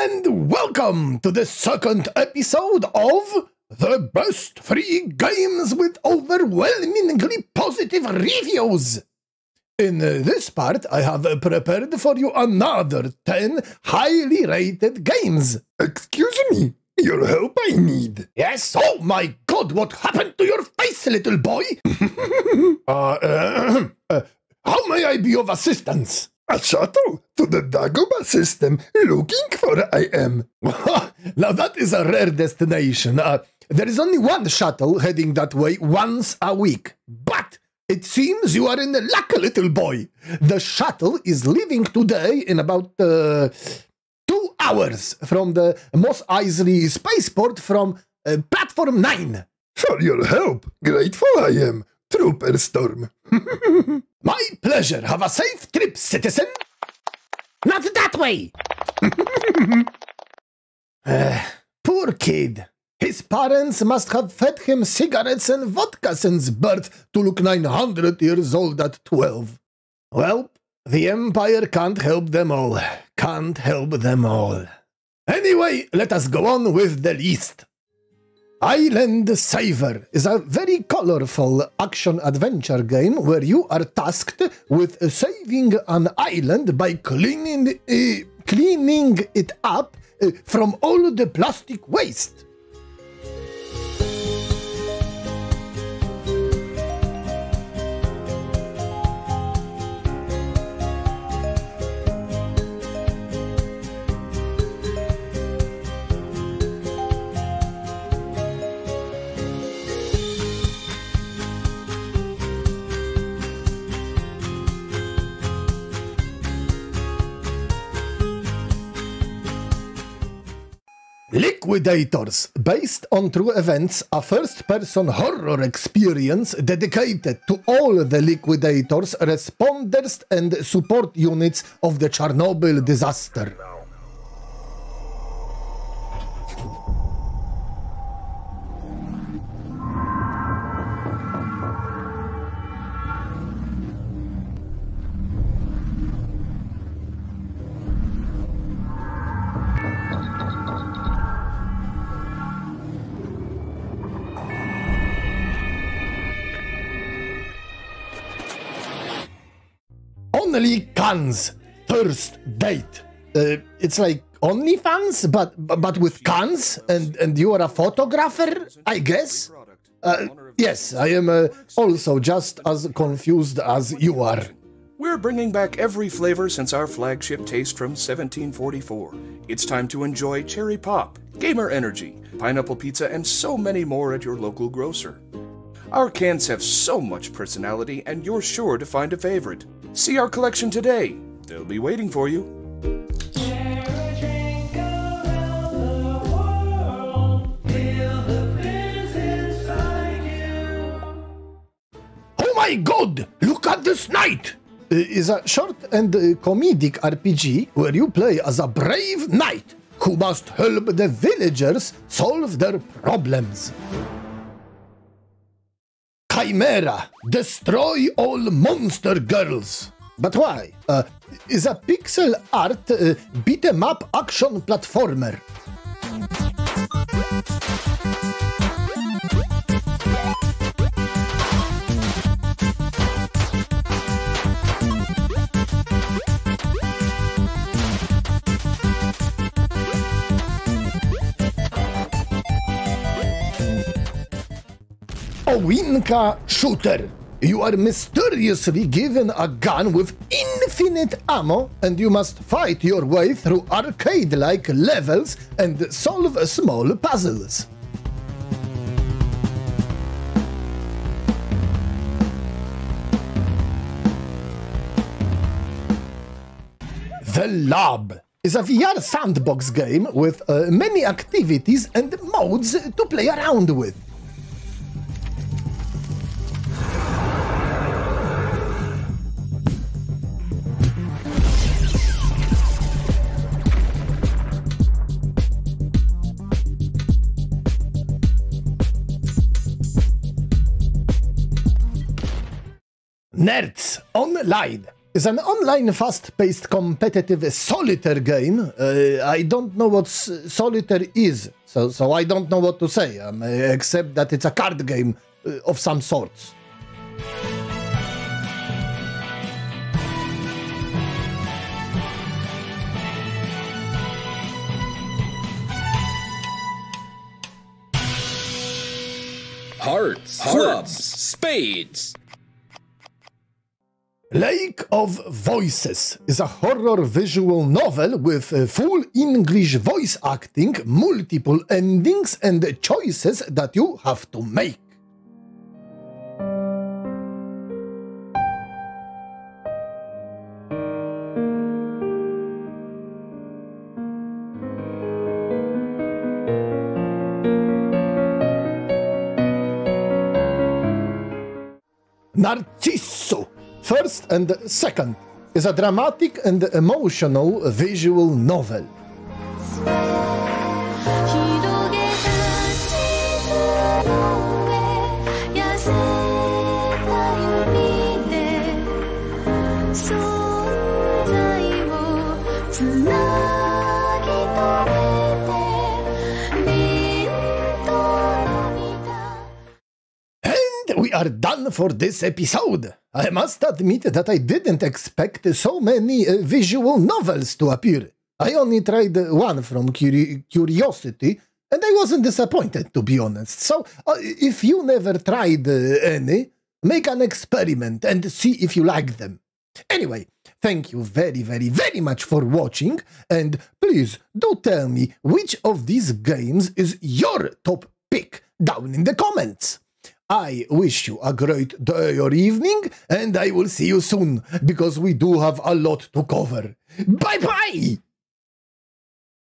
and welcome to the second episode of the best free games with overwhelmingly positive reviews. In this part, I have prepared for you another 10 highly rated games. Excuse me, your help I need. Yes, oh my god, what happened to your face, little boy? uh, uh, uh, how may I be of assistance? A shuttle to the Dagobah system looking for I am. now that is a rare destination. Uh, there is only one shuttle heading that way once a week. But it seems you are in luck, little boy. The shuttle is leaving today in about uh, two hours from the Mos Eisley spaceport from uh, Platform 9. For your help, grateful I am. Trooper Storm. My pleasure. Have a safe trip, citizen. Not that way. uh, poor kid. His parents must have fed him cigarettes and vodka since birth to look 900 years old at 12. Well, the Empire can't help them all. Can't help them all. Anyway, let us go on with the list. Island Saver is a very colorful action adventure game where you are tasked with saving an island by cleaning, uh, cleaning it up uh, from all the plastic waste. Liquidators, based on true events, a first person horror experience dedicated to all the liquidators, responders, and support units of the Chernobyl disaster. Only cans first date. Uh, it's like OnlyFans, but but with cans, and and you are a photographer, I guess. Uh, yes, I am uh, also just as confused as you are. We're bringing back every flavor since our flagship taste from 1744. It's time to enjoy Cherry Pop, Gamer Energy, Pineapple Pizza, and so many more at your local grocer. Our cans have so much personality, and you're sure to find a favorite. See our collection today. They'll be waiting for you. Oh my god! Look at this knight! Uh, is a short and uh, comedic RPG where you play as a brave knight who must help the villagers solve their problems. Khimera, destroy all monster girls. But why? Uh, is a pixel art uh, beat 'em up action platformer. Owinka shooter. You are mysteriously given a gun with infinite ammo, and you must fight your way through arcade like levels and solve small puzzles. The Lab is a VR sandbox game with uh, many activities and modes to play around with. NERTS Online is an online fast-paced competitive solitaire game. Uh, I don't know what solitaire is, so, so I don't know what to say, um, except that it's a card game uh, of some sorts. Hearts, clubs, spades. Lake of Voices is a horror visual novel with uh, full English voice acting, multiple endings, and choices that you have to make. Narcissu, first and second, is a dramatic and emotional visual novel. We are done for this episode. I must admit that I didn't expect so many uh, visual novels to appear. I only tried one from curi- curiosity, and I wasn't disappointed, to be honest. So, uh, if you never tried uh, any, make an experiment and see if you like them. Anyway, thank you very, very, very much for watching, and please do tell me which of these games is your top pick down in the comments. I wish you a great day uh, or evening, and I will see you soon because we do have a lot to cover. Bye bye!